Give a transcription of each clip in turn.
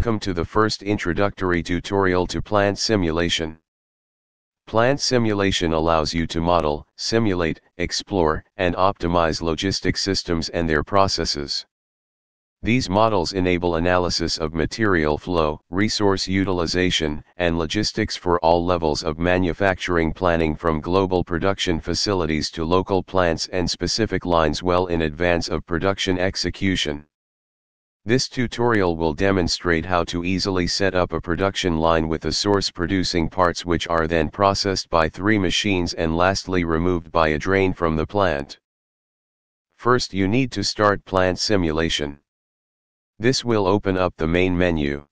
Welcome to the first introductory tutorial to plant simulation. Plant simulation allows you to model, simulate, explore, and optimize logistic systems and their processes. These models enable analysis of material flow, resource utilization, and logistics for all levels of manufacturing planning from global production facilities to local plants and specific lines well in advance of production execution. This tutorial will demonstrate how to easily set up a production line with the source producing parts which are then processed by three machines and lastly removed by a drain from the plant. First you need to start plant simulation. This will open up the main menu.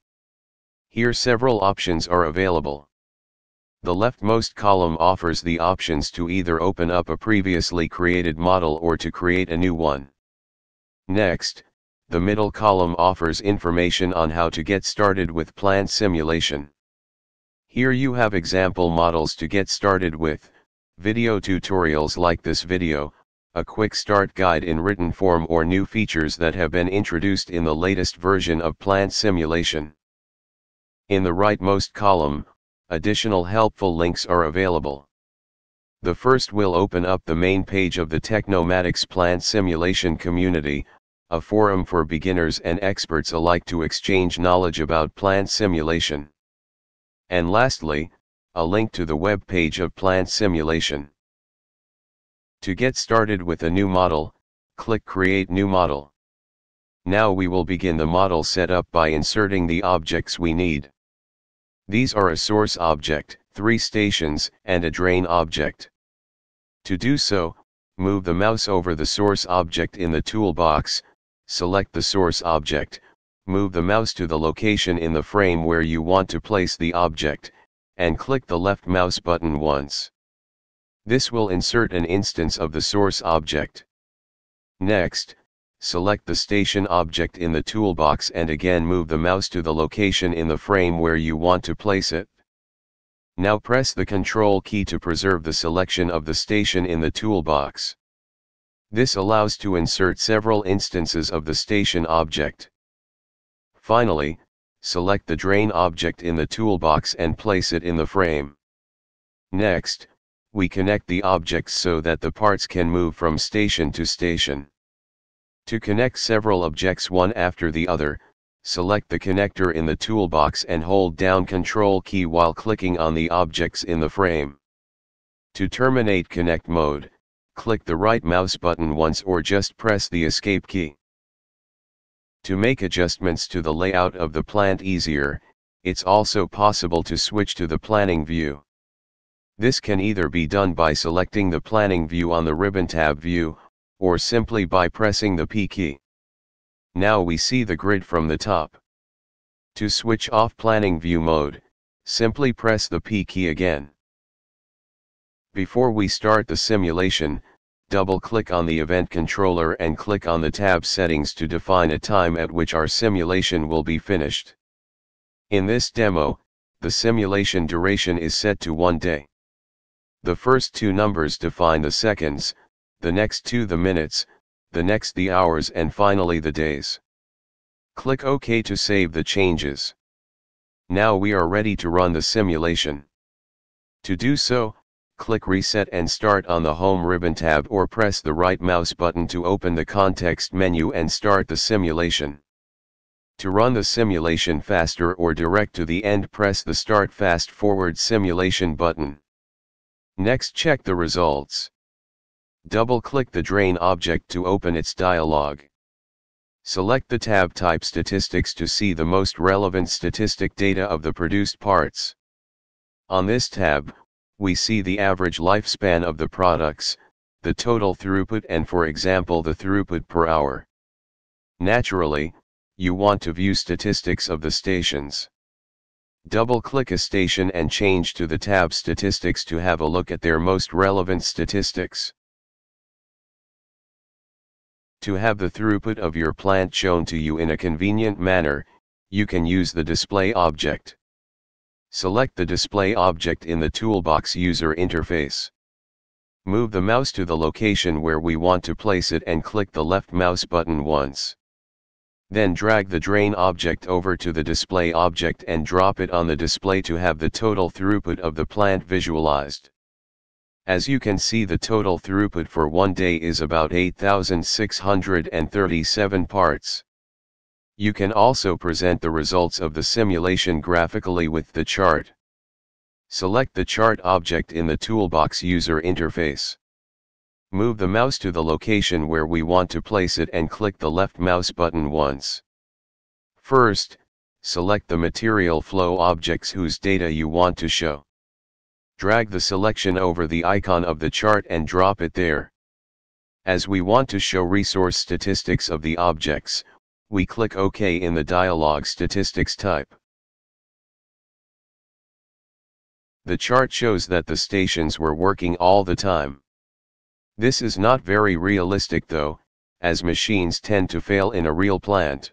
Here several options are available. The leftmost column offers the options to either open up a previously created model or to create a new one. Next, the middle column offers information on how to get started with plant simulation. Here you have example models to get started with, video tutorials like this video, a quick start guide in written form or new features that have been introduced in the latest version of plant simulation. In the rightmost column, additional helpful links are available. The first will open up the main page of the Tecnomatix plant simulation community, a forum for beginners and experts alike to exchange knowledge about plant simulation. And lastly, a link to the web page of plant simulation. To get started with a new model, click Create New Model. Now we will begin the model setup by inserting the objects we need. These are a source object, three stations, and a drain object. To do so, move the mouse over the source object in the toolbox, select the source object, move the mouse to the location in the frame where you want to place the object, and click the left mouse button once. This will insert an instance of the source object. Next, select the station object in the toolbox and again move the mouse to the location in the frame where you want to place it. Now press the Control key to preserve the selection of the station in the toolbox. This allows to insert several instances of the station object. Finally, select the drain object in the toolbox and place it in the frame. Next, we connect the objects so that the parts can move from station to station. To connect several objects one after the other, select the connector in the toolbox and hold down Ctrl key while clicking on the objects in the frame. To terminate connect mode, click the right mouse button once or just press the escape key. To make adjustments to the layout of the plant easier, it's also possible to switch to the planning view. This can either be done by selecting the planning view on the ribbon tab view, or simply by pressing the P key. Now we see the grid from the top. To switch off planning view mode, simply press the P key again. Before we start the simulation, double-click on the event controller and click on the tab settings to define a time at which our simulation will be finished. In this demo, the simulation duration is set to one day. The first two numbers define the seconds, the next two the minutes, the next the hours and finally the days. Click OK to save the changes. Now we are ready to run the simulation. To do so, click Reset and Start on the Home ribbon tab or press the right mouse button to open the context menu and start the simulation. To run the simulation faster or direct to the end press the Start Fast Forward Simulation button. Next check the results. Double-click the drain object to open its dialog. Select the tab type Statistics to see the most relevant statistic data of the produced parts. On this tab, we see the average lifespan of the products, the total throughput and for example the throughput per hour. Naturally, you want to view statistics of the stations. Double-click a station and change to the tab Statistics to have a look at their most relevant statistics. To have the throughput of your plant shown to you in a convenient manner, you can use the display object. Select the display object in the toolbox user interface. Move the mouse to the location where we want to place it and click the left mouse button once. Then drag the drain object over to the display object and drop it on the display to have the total throughput of the plant visualized. As you can see the total throughput for one day is about 8,637 parts. You can also present the results of the simulation graphically with the chart. Select the chart object in the toolbox user interface. Move the mouse to the location where we want to place it and click the left mouse button once. First, select the material flow objects whose data you want to show. Drag the selection over the icon of the chart and drop it there. As we want to show resource statistics of the objects, we click OK in the dialog Statistics type. The chart shows that the stations were working all the time. This is not very realistic though, as machines tend to fail in a real plant.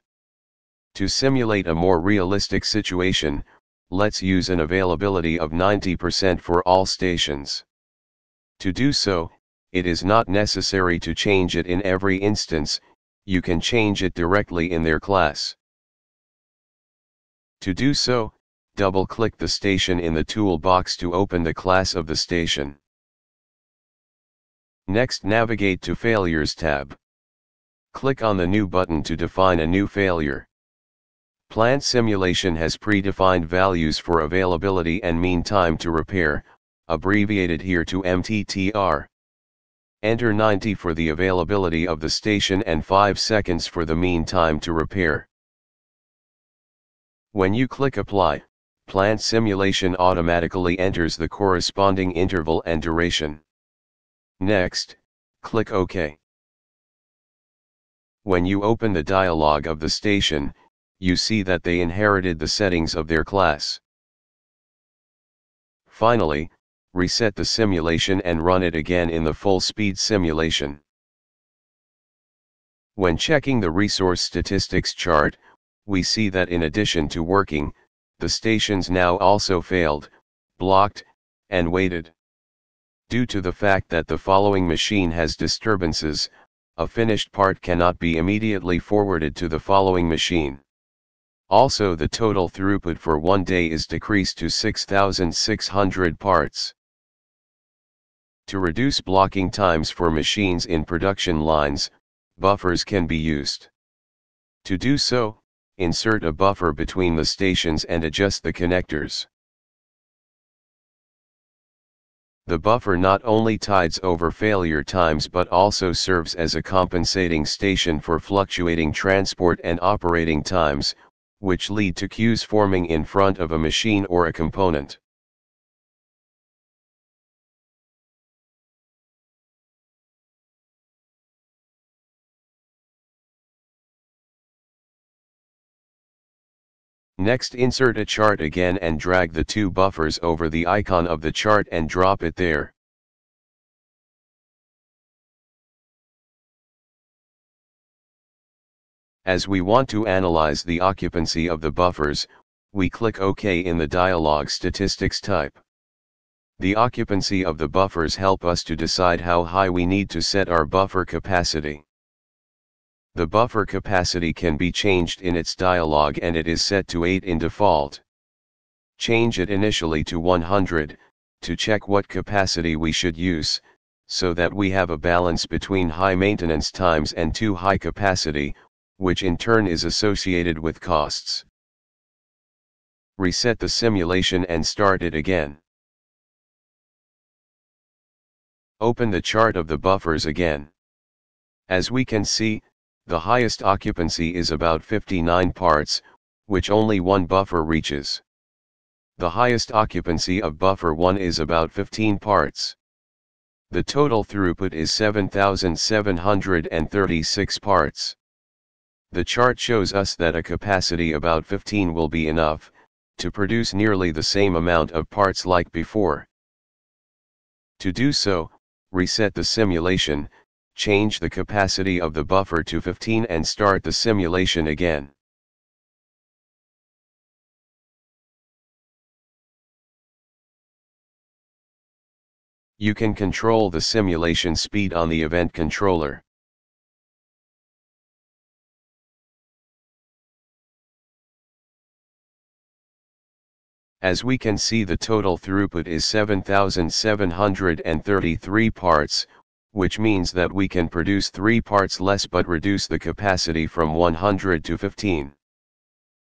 To simulate a more realistic situation, let's use an availability of 90% for all stations. To do so, it is not necessary to change it in every instance, you can change it directly in their class. To do so, double-click the station in the toolbox to open the class of the station. Next navigate to Failures tab. Click on the New button to define a new failure. Plant simulation has predefined values for availability and mean time to repair, abbreviated here to MTTR. Enter 90 for the availability of the station and 5 seconds for the mean time to repair. When you click apply, plant simulation automatically enters the corresponding interval and duration. Next, click OK. When you open the dialog of the station, you see that they inherited the settings of their class. Finally, reset the simulation and run it again in the full speed simulation. When checking the resource statistics chart, we see that in addition to working, the stations now also failed, blocked, and waited. Due to the fact that the following machine has disturbances, a finished part cannot be immediately forwarded to the following machine. Also the total throughput for one day is decreased to 6,600 parts. To reduce blocking times for machines in production lines, buffers can be used. To do so, insert a buffer between the stations and adjust the connectors. The buffer not only tides over failure times but also serves as a compensating station for fluctuating transport and operating times, which lead to queues forming in front of a machine or a component. Next insert a chart again and drag the two buffers over the icon of the chart and drop it there. As we want to analyze the occupancy of the buffers, we click OK in the dialog statistics type. The occupancy of the buffers help us to decide how high we need to set our buffer capacity. The buffer capacity can be changed in its dialog and it is set to 8 in default. Change it initially to 100, to check what capacity we should use, so that we have a balance between high maintenance times and too high capacity, which in turn is associated with costs. Reset the simulation and start it again. Open the chart of the buffers again. As we can see, the highest occupancy is about 59 parts, which only one buffer reaches. The highest occupancy of buffer 1 is about 15 parts. The total throughput is 7,736 parts. The chart shows us that a capacity about 15 will be enough, to produce nearly the same amount of parts like before. To do so, reset the simulation, change the capacity of the buffer to 15 and start the simulation again. You can control the simulation speed on the event controller. As we can see the total throughput is 7,733 parts, which means that we can produce 3 parts less but reduce the capacity from 100 to 15.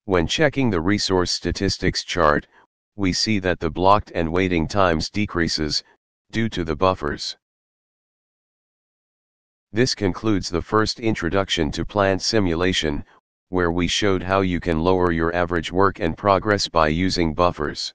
When checking the resource statistics chart, we see that the blocked and waiting times decreases, due to the buffers. This concludes the first introduction to plant simulation, where we showed how you can lower your average work and progress by using buffers.